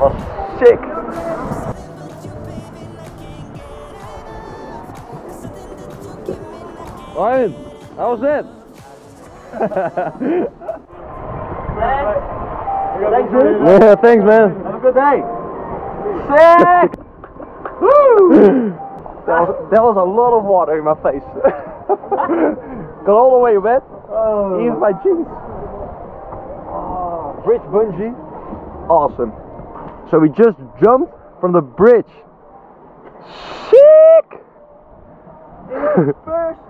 Was sick. Ryan, how was it? Thanks, dude. Yeah, thanks man. Have a good day. Sick! Woo! That was, that was a lot of water in my face. Got all the way wet, Oh. even my jeans. Bridge bungee, awesome. So we just jumped from the bridge. Sick! First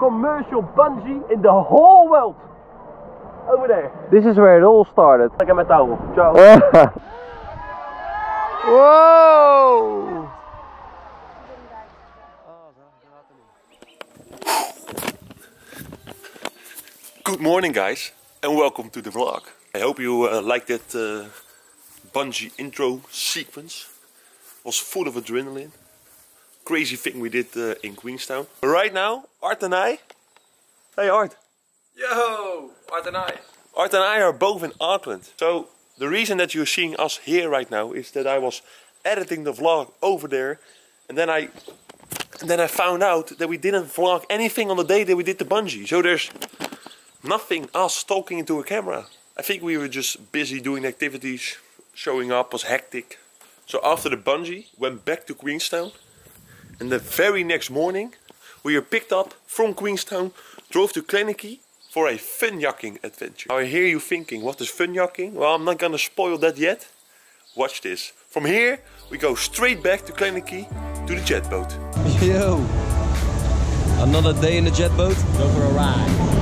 commercial bungee in the whole world. Over there. This is where it all started. Lekker met touw op. Ciao. Whoa! Good morning, guys, and welcome to the vlog. I hope you uh, liked that uh, bungee intro sequence. Was full of adrenaline. Crazy thing we did uh, in Queenstown. But right now, Art and I. Hey, Art. Yo, Art and I. Art and I are both in Auckland. So the reason that you're seeing us here right now is that I was editing the vlog over there, and then I, and then I found out that we didn't vlog anything on the day that we did the bungee. So there's nothing us talking into a camera. I think we were just busy doing activities. Showing up was hectic. So after the bungee, went back to Queenstown, and the very next morning, we were picked up from Queenstown, drove to Glenorchy for a funyaking adventure. Now I hear you thinking, what is funyaking? Well, I'm not gonna spoil that yet. Watch this. From here, we go straight back to Glenorchy to the jet boat. Yo. Another day in the jet boat. Go for a ride.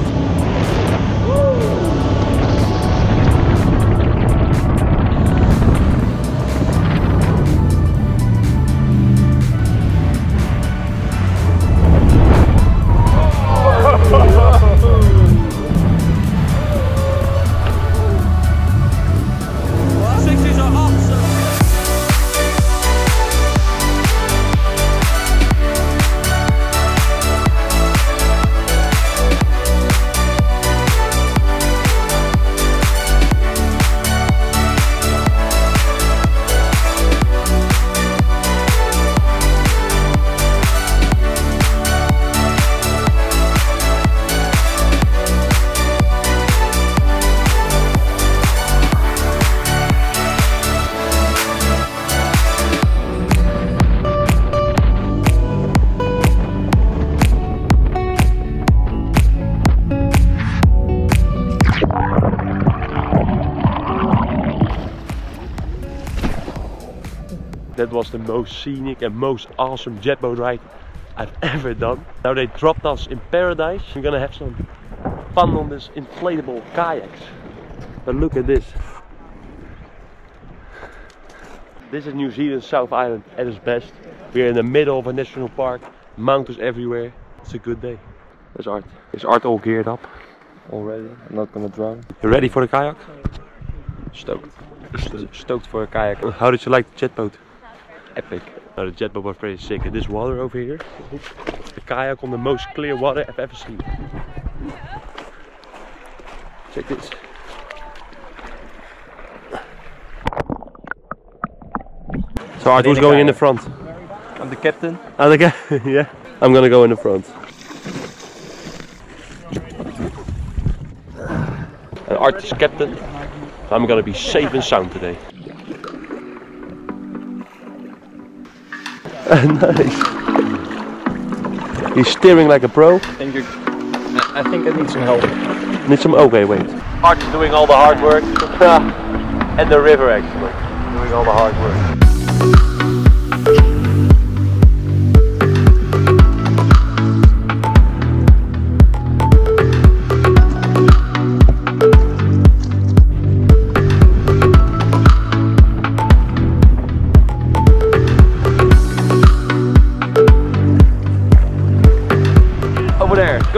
That was the most scenic and most awesome jet boat ride I've ever done. Now they dropped us in paradise. We're gonna have some fun on this inflatable kayaks. But look at this. This is New Zealand South Island at its best. We're in the middle of a national park, mountains everywhere. It's a good day. There's Art. Is Art all geared up already? I'm not gonna drown. You ready for the kayak? Stoked. Stoked for a kayak. How did you like the jet boat? Epic. Nou, the jet boat was pretty sick. And this water over here. The kayak on the most clear water I've ever seen. Check this. So Art, who's going in the front? I'm the captain. Ah, the yeah. I'm gonna go in the front. And Art is captain. I'm gonna be safe and sound today. nice. He's steering like a pro. I think you're. I, think I need some help. Need some. Okay, wait. Art is doing all the hard work. and the river actually. Doing all the hard work.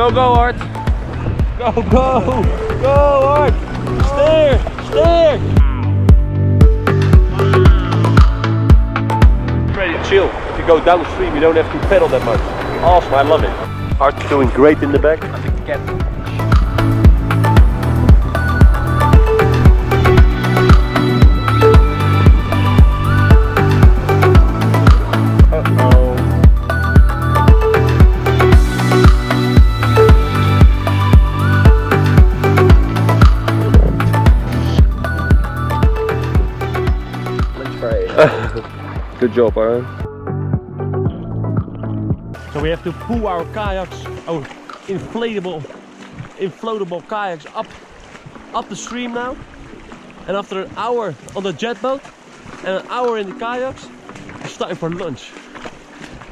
Go, go, Art. Go, go. Go, Art. Steer. Steer. Pretty chill. If you go downstream, you don't have to pedal that much. Awesome. I love it. Art's doing great in the back. Good job, Aaron. So we have to pull our kayaks, our inflatable, inflatable kayaks up, up the stream now. And after an hour on the jet boat and an hour in the kayaks, it's time for lunch.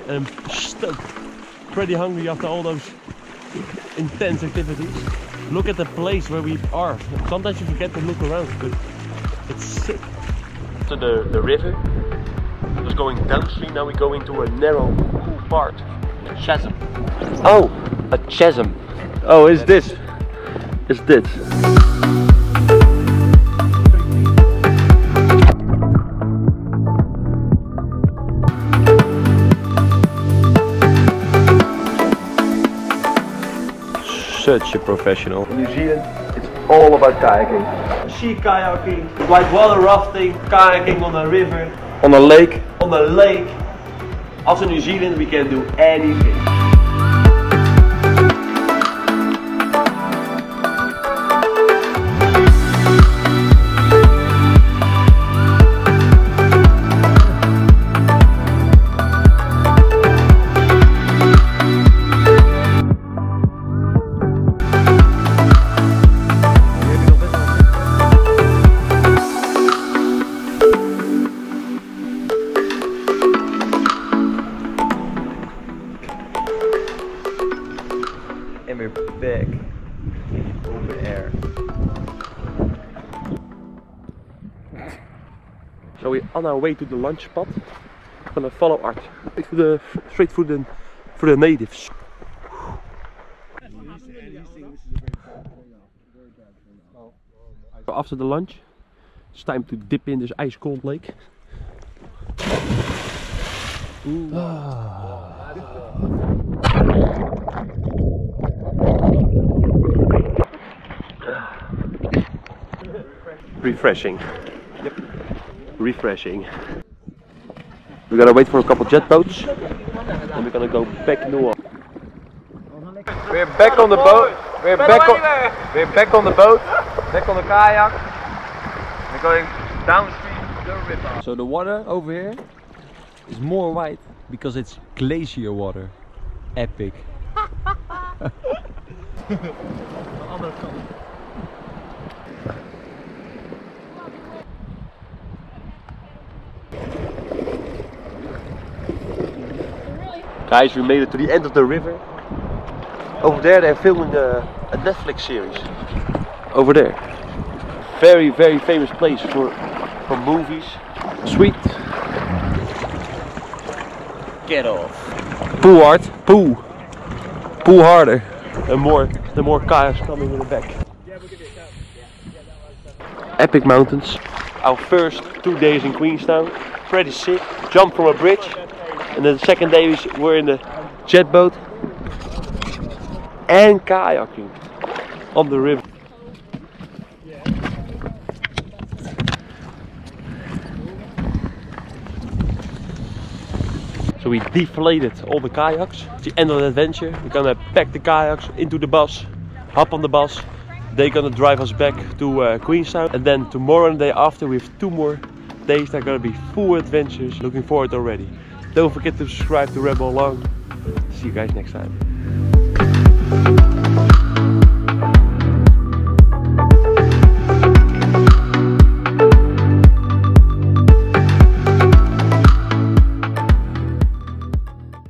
And I'm stoked, pretty hungry after all those intense activities. Look at the place where we are. Sometimes you forget to look around, but it's sick. To the, the river, it was going downstream, now we go into a narrow, cool part. Chasm. Oh, a chasm. Oh, is this? Is this? Such a professional. In New Zealand, it's all about kayaking. Sea kayaking, white water rafting, kayaking on a river, On a lake. On the lake. Also in New Zealand we can do anything. On our way to the lunch spot. We're gonna follow Art to the straight for the for the natives. So after the lunch, it's time to dip in this ice cold lake. Refreshing. Yep. Refreshing. We're gonna wait for a couple jet boats and we're gonna go back north. We're back on the boat. We're back on. We're back on the boat. Back on the kayak. We're going downstream the river. So the water over here is more white because it's glacier water. Epic. Guys, we made it to the end of the river. Over there they're filming a, a Netflix series. Over there. Very, very famous place for, for movies. Sweet. Get off. Pull hard. Pull. Pull harder. And more, the more kayaks coming in the back. Epic mountains. Our first two days in Queenstown. Pretty sick. Jump from a bridge. And then the second day we were in the jet boat and kayaking on the river. So we deflated all the kayaks. At the end of the adventure, we're gonna pack the kayaks into the bus, hop on the bus. They're gonna drive us back to uh, Queenstown, and then tomorrow and the day after, we have two more days that are gonna be full adventures. Looking forward already. Don't forget to subscribe to Rebel Along. See you guys next time.